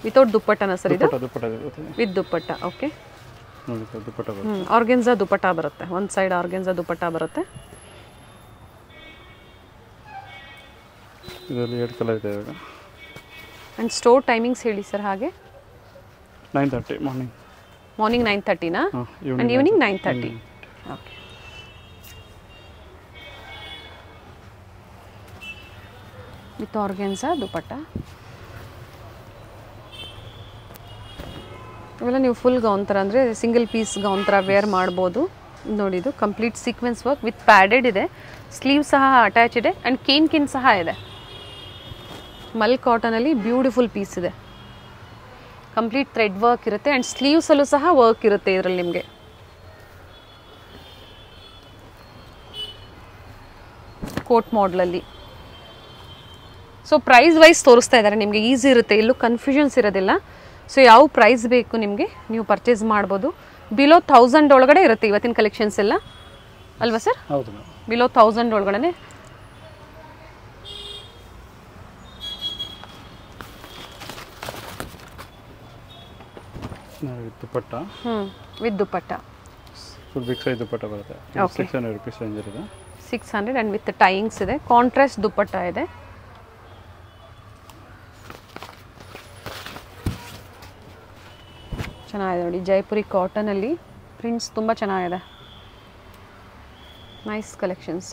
ವಿತೌಟ್ ದುಪ್ಪಟ್ಟನ ಸರ್ ಇದು? ವಿತ್ ದುಪ್ಪಟ್ಟ ಓಕೆ ಹ್ಞೂ ಆರ್ಗೆನ್ಸಾ ದುಪ್ಪಟ್ಟ ಬರುತ್ತೆ. ಒಂದು ಸೈಡ್ ಆರ್ಗೆನ್ಸಾ ದುಪ್ಪಟ್ಟ ಬರುತ್ತೆ. ಇದರಲ್ಲಿ ಎರಡು ಕಲರ್ ಇದೆ ಇವಾಗ. ಆ್ಯಂಡ್ ಸ್ಟೋರ್ ಟೈಮಿಂಗ್ಸ್ ಹೇಳಿ ಸರ್ ಹಾಗೆ? Nine thirty morning morning nine ತರ್ಟಿನಾ and and evening nine thirty okay with organza dupatta ಇವೆಲ್ಲ ನೀವು ಫುಲ್ ಗೌನ್ ಥರ ಅಂದರೆ ಸಿಂಗಲ್ ಪೀಸ್ ಗೌನ್ ಥರ ವೇರ್ ಮಾಡ್ಬೋದು. ನೋಡಿ ಇದು complete sequence work with padded ಇದೆ. ಸ್ಲೀವ್ ಸಹ ಅಟ್ಯಾಚ್ ಇದೆ ಆ್ಯಂಡ್ ಕೇನ್ ಕಿನ್ ಸಹ ಇದೆ. ಮಲ್ ಕಾಟನಲ್ಲಿ ಬ್ಯೂಟಿಫುಲ್ ಪೀಸ್ ಇದೆ. ಕಂಪ್ಲೀಟ್ ಥ್ರೆಡ್ ವರ್ಕ್ ಇರುತ್ತೆ ಆ್ಯಂಡ್ ಸ್ಲೀವ್ಸಲ್ಲೂ ಸಹ ವರ್ಕ್ ಇರುತ್ತೆ ಇದರಲ್ಲಿ ನಿಮಗೆ. ಕೋಟ್ ಮಾಡಲಲ್ಲಿ. ಸೊ ಪ್ರೈಸ್ ವೈಸ್ ತೋರಿಸ್ತಾ ಇದ್ದಾರೆ. ನಿಮಗೆ ಈಸಿ ಇರುತ್ತೆ. ಇಲ್ಲೂ ಕನ್ಫ್ಯೂಷನ್ಸ್ ಇರೋದಿಲ್ಲ. ಸೊ ಯಾವ ಪ್ರೈಸ್ ಬೇಕು ನಿಮಗೆ? ನೀವು ಪರ್ಚೇಸ್ ಮಾಡ್ಬೋದು. ಬಿಲೋ ಥೌಸಂಡ್ ಒಳಗಡೆ ಇರುತ್ತೆ ಇವತ್ತಿನ ಕಲೆಕ್ಷನ್ಸ್ ಎಲ್ಲ. ಅಲ್ವಾ ಸರ್ ಹೌದು ಬಿಲೋ ಥೌಸಂಡ್ ಒಳಗಡೆ ದುಪ್ಪಟ್ಟ. ಹ್ಞೂ with dupatta. Full big size dupatta ಬರುತ್ತೆ. ಸಿಕ್ಸ್ ಹಂಡ್ರೆಡ್ ರುಪೀಸ್ ರೇಂಜ್ ಇರುತ್ತೆ six hundred and with tyings ಇದೆ. ಕಾಂಟ್ರಾಸ್ಟ್ ದುಪ್ಪಟ್ಟ ಇದೆ. ಚೆನ್ನಾಗಿದೆ ನೋಡಿ ಜೈಪುರಿ ಕಾಟನಲ್ಲಿ ಪ್ರಿಂಟ್ಸ್ ತುಂಬ ಚೆನ್ನಾಗಿದೆ. Nice collections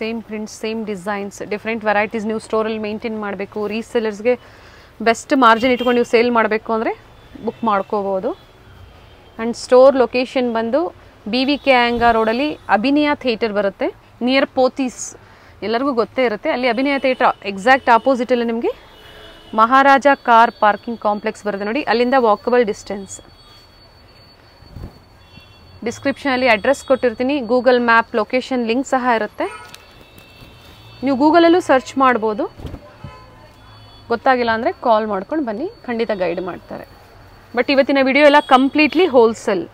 same prints same designs different varieties ನೀವು ಸ್ಟೋರಲ್ಲಿ ಮೇಂಟೈನ್ ಮಾಡಬೇಕು ರೀಸೆಲರ್ಸ್ಗೆ ಬೆಸ್ಟ್ ಮಾರ್ಜಿನ್ ಇಟ್ಕೊಂಡು ನೀವು ಸೇಲ್ ಮಾಡಬೇಕು ಅಂದರೆ ಬುಕ್ ಮಾಡ್ಕೋಬೋದು. ಆ್ಯಂಡ್ ಸ್ಟೋರ್ ಲೊಕೇಶನ್ ಬಂದು ಬಿ ವಿ ಕೆ ಆ್ಯಂಗ ರೋಡಲ್ಲಿ ಅಭಿನಯ ಥಿಯೇಟರ್ ಬರುತ್ತೆ ನಿಯರ್ ಪೋತೀಸ್ ಎಲ್ಲರಿಗೂ ಗೊತ್ತೇ ಇರುತ್ತೆ, ಅಲ್ಲಿ ಅಭಿನಯ ಥಿಯೇಟರ್ ಎಕ್ಸಾಕ್ಟ್ ಆಪೋಸಿಟಲ್ಲಿ ನಿಮಗೆ ಮಹಾರಾಜ ಕಾರ್ ಪಾರ್ಕಿಂಗ್ ಕಾಂಪ್ಲೆಕ್ಸ್ ಬರುತ್ತೆ ನೋಡಿ, ಅಲ್ಲಿಂದ ವಾಕಬಲ್ ಡಿಸ್ಟೆನ್ಸ್ ಡಿಸ್ಕ್ರಿಪ್ಷನಲ್ಲಿ ಅಡ್ರೆಸ್ ಕೊಟ್ಟಿರ್ತೀನಿ ಗೂಗಲ್ ಮ್ಯಾಪ್ ಲೊಕೇಶನ್ ಲಿಂಕ್ ಸಹ ಇರುತ್ತೆ. ನೀವು ಗೂಗಲಲ್ಲೂ ಸರ್ಚ್ ಮಾಡ್ಬೋದು. ಗೊತ್ತಾಗಿಲ್ಲ ಅಂದರೆ ಕಾಲ್ ಮಾಡ್ಕೊಂಡು ಬನ್ನಿ ಖಂಡಿತ ಗೈಡ್ ಮಾಡ್ತಾರೆ. ಬಟ್ ಇವತ್ತಿನ ವಿಡಿಯೋ ಎಲ್ಲ completely wholesale.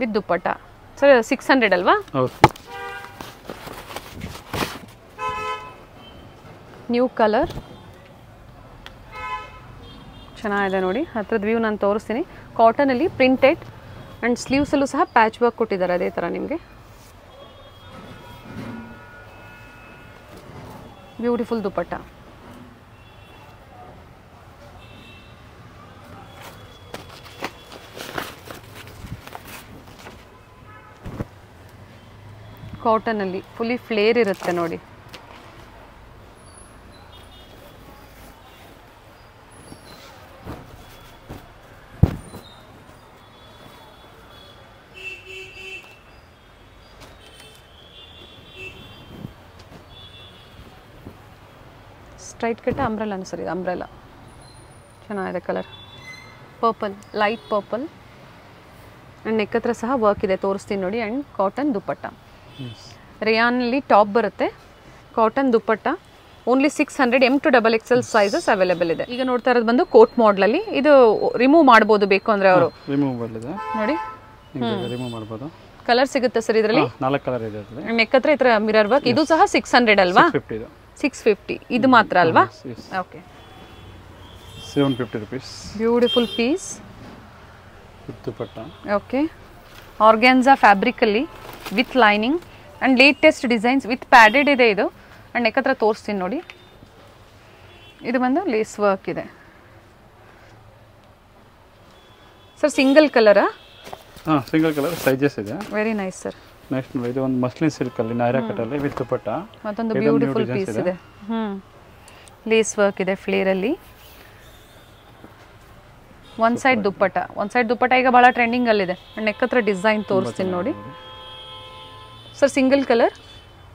With dupatta. Sir six hundred ಅಲ್ವಾ? ನ್ಯೂ ಕಲರ್ ಚೆನ್ನಾಗಿದೆ ನೋಡಿ. ಹತ್ರದ ವ್ಯೂ ನಾನು ತೋರಿಸ್ತೀನಿ. ಕಾಟನಲ್ಲಿ ಪ್ರಿಂಟೆಡ್ ಆ್ಯಂಡ್ ಸ್ಲೀವ್ಸಲ್ಲೂ ಸಹ ಪ್ಯಾಚ್ ವರ್ಕ್ ಕೊಟ್ಟಿದ್ದಾರೆ ಅದೇ ಥರ ನಿಮಗೆ. ಬ್ಯೂಟಿಫುಲ್ ದುಪ್ಪಟ್ಟ ಕಾಟನಲ್ಲಿ ಫುಲ್ಲಿ ಫ್ಲೇರ್ ಇರುತ್ತೆ ನೋಡಿ. ಸ್ಟ್ರೈಟ್ ಕಟ್ ಅಂಬ್ರೆಲ್ಲ ಸರ್ ಇದು. ಅಂಬ್ರೆಲ್ಲ ಚೆನ್ನಾಗಿದೆ colour purple light purple and neck ಹತ್ರ ಸಹ ವರ್ಕ್ ಇದೆ. ತೋರಿಸ್ತೀನಿ ನೋಡಿ. And cotton dupatta. ರಿಯಾನಲ್ಲಿ ಟಾಪ್ ಬರುತ್ತೆ. Cotton dupatta. Only six hundred M to double XL sizes available ಇದೆ. ಈಗ ನೋಡ್ತಾ ಇರೋದು ಬಂದು ಕೋಟ್ ಮಾಡಲಲ್ಲಿ ಇದು ರಿಮೂವ್ ಮಾಡ್ಬೋದು ಬೇಕು ಅಂದರೆ ಅವರು. ನೋಡಿ. ಮಾಡ್ಬೋದು. ಕಲರ್ ಸಿಗುತ್ತೆ ಸರ್ ಇದರಲ್ಲಿ? ನಾಲ್ಕು ಕಲರ್ ಇದೆ ನೆಕ್ ಹತ್ರ ಈ ಮಿರರ್ ವರ್ಕ್ ಇದು ಸಹ ಸಿಕ್ಸ್ ಹಂಡ್ರೆಡ್ ಅಲ್ವಾ? ಸಿಕ್ಸ್ ಫಿಫ್ಟಿ ಇದು ಮಾತ್ರ ಅಲ್ವಾ? Okay seven fifty rupees beautiful piece okay organza ಫ್ಯಾಬ್ರಿಕಲ್ಲಿ with lining and latest designs with padded ಇದೆ ಇದು. ಆ್ಯಂಡ್ ಯಾಕತ್ರ ತೋರಿಸ್ತೀನಿ ನೋಡಿ. ಇದು ಬಂದು ಲೇಸ್ ವರ್ಕ್ ಇದೆ. ಸರ್ ಸಿಂಗಲ್ ಕಲರಾ ಹಾಂ ಸಿಂಗಲ್ ಕಲರ್ ಸೈಜಸ್ ಇದೆ. ವೆರಿ ನೈಸ್ ಸರ್ ನೆಕ್ಸ್ಟ್ ನೋಡಿ ಇದು ಒಂದು ಮಸ್ಲಿನ್ ಸಿಲ್ಕಲ್ಲಿ ನೈರಾ ಕಟ್ಟಲ್ಲಿ ವಿತ್ ದುಪಟ್ಟ. ಮತ್ತೊಂದು ಬ್ಯೂಟಿಫುಲ್ ಪೀಸ್ ಇದೆ. ಹ್ಮ್. ಲೇಸ್ ವರ್ಕ್ ಇದೆ ಫ್ಲೇರ್ ಅಲ್ಲಿ. One side dupatta. One side dupatta ಈಗ ಭಾಳ ಟ್ರೆಂಡಿಂಗಲ್ಲಿದೆ ಆ್ಯಂಡ್ ನೆಕ್ ಹತ್ರ ಡಿಸೈನ್ ತೋರಿಸ್ತೀನಿ ನೋಡಿ. ಸರ್ ಸಿಂಗಲ್ ಕಲರ್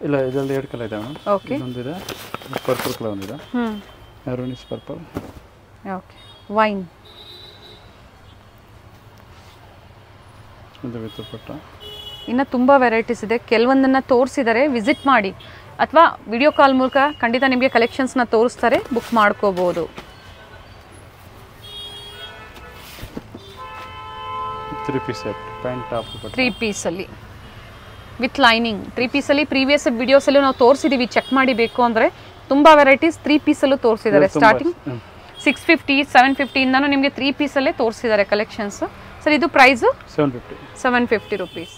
ಇಲ್ಲ ಇದರಲ್ಲಿ ಎರಡು ಕಲರ್ ಇದೆ ಮೇಡಮ್. ಓಕೆ ಒಂದಿದೆ ಪರ್ಪಲ್ ಕಲರ್ ಒಂದಿದೆ. ಹ್ಮ್. ಎರಡನೇ ಪರ್ಪಲ್ ಓಕೆ ವೈನ್ ಇದು ವಿತ್ ದುಪ್ಪಟ್ಟ. ಇನ್ನು ತುಂಬ ವೆರೈಟೀಸ್ ಇದೆ. ಕೆಲವೊಂದನ್ನು ತೋರಿಸಿದರೆ ವಿಸಿಟ್ ಮಾಡಿ. ಅಥವಾ ವಿಡಿಯೋ ಕಾಲ್ ಮೂಲಕ ಖಂಡಿತ ನಿಮಗೆ ಕಲೆಕ್ಷನ್ಸ್ನ ತೋರಿಸ್ತಾರೆ ಬುಕ್ ಮಾಡ್ಕೋಬೋದು. ತ್ರೀ ಪೀಸಲ್ಲಿ ವಿತ್ ಲೈನಿಂಗ್ ತ್ರೀ ಪೀಸಲ್ಲಿ ಪ್ರೀವಿಯಸ್ ವಿಡಿಯೋಸಲ್ಲೂ ನಾವು ತೋರಿಸಿದ್ದೀವಿ ಚೆಕ್ ಮಾಡಿ ಬೇಕು ಅಂದರೆ. ತುಂಬ ವೆರೈಟೀಸ್ ತ್ರೀ ಪೀಸಲ್ಲೂ ತೋರಿಸಿದ್ದಾರೆ ಸ್ಟಾರ್ಟಿಂಗ್ ಸಿಕ್ಸ್ ಫಿಫ್ಟಿ ಸೆವೆನ್ ಫಿಫ್ಟಿಯಿಂದನೂ ನಿಮಗೆ ತ್ರೀ ಪೀಸಲ್ಲೇ ತೋರಿಸಿದ್ದಾರೆ ಕಲೆಕ್ಷನ್ಸ್ ಸರ್ ಇದು price seven fifty seven fifty rupees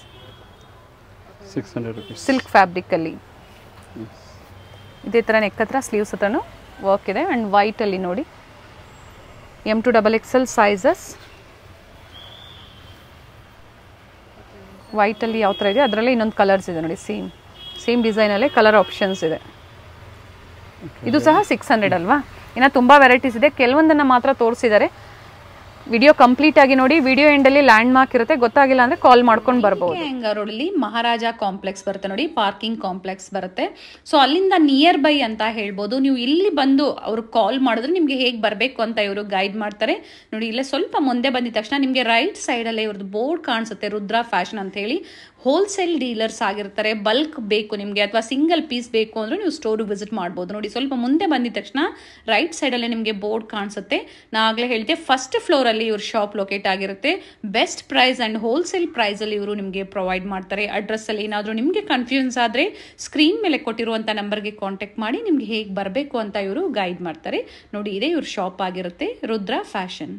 six hundred rupees silk ಫ್ಯಾಬ್ರಿಕಲ್ಲಿ ಇದೇ ಥರ ನೆಕ್ ಹತ್ರ ಸ್ಲೀವ್ಸ್ ಹತ್ರನೂ ವರ್ಕ್ ಇದೆ. ಆ್ಯಂಡ್ ವೈಟಲ್ಲಿ ನೋಡಿ. M to double XL sizes ವೈಟಲ್ಲಿ ಯಾವ ಥರ ಇದೆ? ಅದರಲ್ಲಿ ಇನ್ನೊಂದು ಕಲರ್ಸ್ ಇದೆ ನೋಡಿ ಸೇಮ್ ಸೇಮ್ ಡಿಸೈನಲ್ಲೇ ಕಲರ್ ಆಪ್ಷನ್ಸ್ ಇದೆ. ಇದು ಸಹ ಸಿಕ್ಸ್ ಹಂಡ್ರೆಡ್ ಅಲ್ವಾ? ಇನ್ನು ತುಂಬ ವೆರೈಟೀಸ್ ಇದೆ. ಕೆಲವೊಂದನ್ನು ಮಾತ್ರ ತೋರಿಸಿದ್ದಾರೆ. ವಿಡಿಯೋ ಕಂಪ್ಲೀಟ್ ಆಗಿ ನೋಡಿ ವಿಡಿಯೋ ಎಂಡಲ್ಲಿ ಲ್ಯಾಂಡ್ ಮಾರ್ಕ್ ಇರುತ್ತೆ ಗೊತ್ತಾಗಿಲ್ಲ ಅಂದ್ರೆ ಕಾಲ್ ಮಾಡ್ಕೊಂಡು ಬರ್ಬೋದು. ಅಲ್ಲಿ ಮಹಾರಾಜ ಕಾಂಪ್ಲೆಕ್ಸ್ ಬರುತ್ತೆ ನೋಡಿ ಪಾರ್ಕಿಂಗ್ ಕಾಂಪ್ಲೆಕ್ಸ್ ಬರುತ್ತೆ. ಸೊ ಅಲ್ಲಿಂದ ನಿಯರ್ ಬೈ ಅಂತ ಹೇಳ್ಬೋದು. ನೀವು ಇಲ್ಲಿ ಬಂದು ಅವ್ರು ಕಾಲ್ ಮಾಡಿದ್ರೆ ನಿಮಗೆ ಹೇಗೆ ಬರಬೇಕು ಅಂತ ಇವರು ಗೈಡ್ ಮಾಡ್ತಾರೆ. ನೋಡಿ ಇಲ್ಲೇ ಸ್ವಲ್ಪ ಮುಂದೆ ಬಂದಿದ ತಕ್ಷಣ ನಿಮಗೆ ರೈಟ್ ಸೈಡಲ್ಲೇ ಇವ್ರದ್ದು ಬೋರ್ಡ್ ಕಾಣಿಸುತ್ತೆ ರುದ್ರಾ ಫ್ಯಾಷನ್ ಅಂತ ಹೇಳಿ. ಹೋಲ್ಸೇಲ್ ಡೀಲರ್ಸ್ ಆಗಿರ್ತಾರೆ ಬಲ್ಕ್ ಬೇಕು ನಿಮಗೆ, ಅಥವಾ ಸಿಂಗಲ್ ಪೀಸ್ ಬೇಕು ಅಂದರೆ ನೀವು ಸ್ಟೋರ್ ವಿಸಿಟ್ ಮಾಡ್ಬೋದು. ನೋಡಿ, ಸ್ವಲ್ಪ ಮುಂದೆ ಬಂದಿದ ತಕ್ಷಣ ರೈಟ್ ಸೈಡಲ್ಲೇ ನಿಮಗೆ ಬೋರ್ಡ್ ಕಾಣಿಸುತ್ತೆ. ನಾ ಆಗಲೇ ಹೇಳ್ತೆ ಫಸ್ಟ್ ಫ್ಲೋರಲ್ಲಿ ಇವ್ರ ಶಾಪ್ ಲೊಕೇಟ್ ಆಗಿರುತ್ತೆ. ಬೆಸ್ಟ್ ಪ್ರೈಸ್ ಆ್ಯಂಡ್ ಹೋಲ್ಸೇಲ್ ಪ್ರೈಸಲ್ಲಿ ಇವರು ನಿಮಗೆ ಪ್ರೊವೈಡ್ ಮಾಡ್ತಾರೆ. ಅಡ್ರೆಸ್ಸಲ್ಲಿ ಏನಾದರೂ ನಿಮಗೆ ಕನ್ಫ್ಯೂಸ್ ಆದರೆ ಸ್ಕ್ರೀನ್ ಮೇಲೆ ಕೊಟ್ಟಿರುವಂಥ ನಂಬರ್ಗೆ ಕಾಂಟ್ಯಾಕ್ಟ್ ಮಾಡಿ ನಿಮಗೆ ಹೇಗೆ ಬರಬೇಕು ಅಂತ ಇವರು ಗೈಡ್ ಮಾಡ್ತಾರೆ. ನೋಡಿ, ಇದೇ ಇವ್ರ ಶಾಪ್ ಆಗಿರುತ್ತೆ, ರುದ್ರ ಫ್ಯಾಷನ್